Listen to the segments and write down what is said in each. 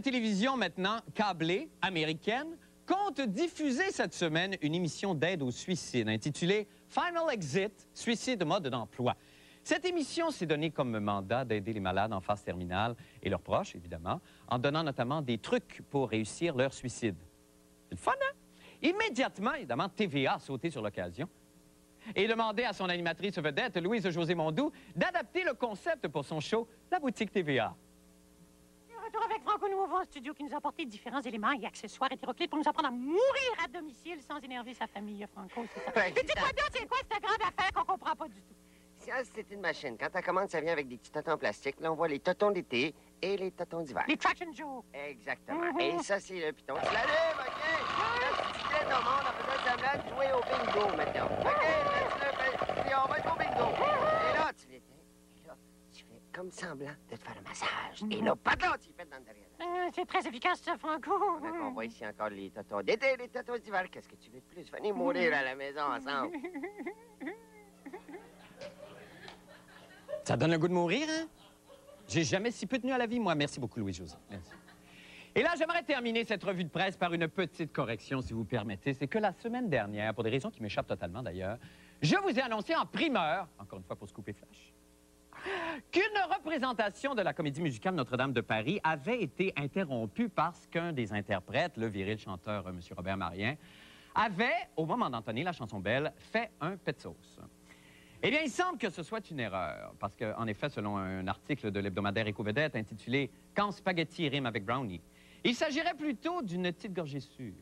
télévision maintenant câblée, américaine, compte diffuser cette semaine une émission d'aide au suicide intitulée Final Exit, suicide mode d'emploi. Cette émission s'est donnée comme mandat d'aider les malades en phase terminale et leurs proches, évidemment, en donnant notamment des trucs pour réussir leur suicide. C'est le fun, hein? Immédiatement, évidemment, TVA a sauté sur l'occasion et demandé à son animatrice vedette, Louise José Mondou, d'adapter le concept pour son show La Boutique TVA. Studio qui nous a apporté différents éléments et accessoires hétéroclites pour nous apprendre à mourir à domicile sans énerver sa famille, Franco. Ouais, Et dis-moi donc, c'est quoi cette grande affaire qu'on comprend pas du tout? Ça, c'est une machine. Quand elle commande, ça vient avec des petits totons en plastique. Là, on voit les totons d'été et les totons d'hiver. Les Traction Joe. Exactement. Mhm. Et ça, c'est le piton. Tu l'allumes, OK? Là, tu te au monde en faisant semblant de jouer au bingo, maintenant. OK faire. Puis on va jouer au bingo. Et là, tu l'éteins. Et là, comme semblant de te faire un massage. Et là, pas de fais dans le derrière. Euh, c'est très efficace, ça, Franco. Fait qu'on voit ici encore les totons d'été, les totons d'hiver. Qu'est-ce que tu veux de plus? Venez mourir à la maison ensemble. Ça donne le goût de mourir, hein? J'ai jamais si peu tenu à la vie, moi. Merci beaucoup, Louis-José. Merci. Et là, j'aimerais terminer cette revue de presse par une petite correction, si vous permettez. C'est que la semaine dernière, pour des raisons qui m'échappent totalement d'ailleurs, je vous ai annoncé en primeur, encore une fois pour se couper flash, qu'une représentation de la comédie musicale Notre-Dame de Paris avait été interrompue parce qu'un des interprètes, le viril chanteur euh, M. Robert Marien, avait, au moment d'entonner la chanson belle, fait un pet sauce. Eh bien, il semble que ce soit une erreur, parce qu'en effet, selon un article de l'hebdomadaire Éco-Vedette intitulé « Quand spaghetti rime avec brownie », il s'agirait plutôt d'une petite gorgée sûre.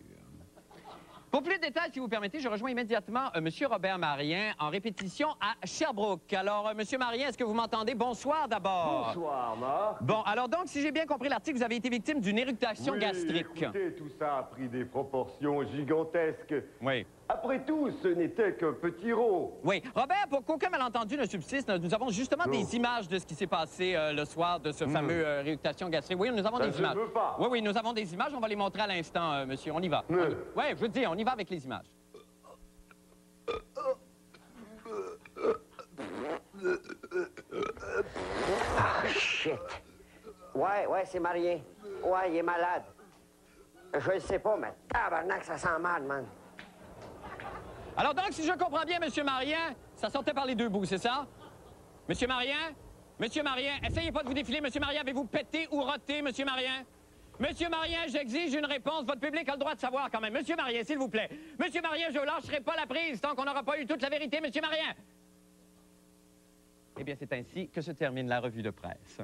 Pour plus de détails, si vous permettez, je rejoins immédiatement euh, M. Robert Marien en répétition à Sherbrooke. Alors, euh, M. Marien, est-ce que vous m'entendez? Bonsoir d'abord. Bonsoir, Marc. Bon, alors donc, si j'ai bien compris l'article, vous avez été victime d'une éructation Oui, gastrique. Écoutez, tout ça a pris des proportions gigantesques. Oui. Après tout, ce n'était qu'un petit rot. Oui. Robert, pour qu'aucun malentendu ne subsiste, nous avons justement Oh. des images de ce qui s'est passé euh, le soir de ce fameux euh, rééducation gastrique. Oui, nous avons. Ça, des je images. veux pas. Oui, oui, nous avons des images. On va les montrer à l'instant, euh, monsieur. On y va. Oui. Oui, je vous dis, on y va avec les images. Shit. Ouais, ouais, c'est Marien. Ouais, il est malade. Je le sais pas, mais tabarnak, ça sent mal, man. Alors donc, si je comprends bien, monsieur Marien, ça sortait par les deux bouts, c'est ça? Monsieur Marien? Monsieur Marien, essayez pas de vous défiler. Monsieur Marien, avez-vous pété ou roté, monsieur Marien? Monsieur Marien, j'exige une réponse. Votre public a le droit de savoir quand même. Monsieur Marien, s'il vous plaît. Monsieur Marien, je lâcherai pas la prise tant qu'on n'aura pas eu toute la vérité, monsieur Marien. Eh bien, c'est ainsi que se termine la revue de presse.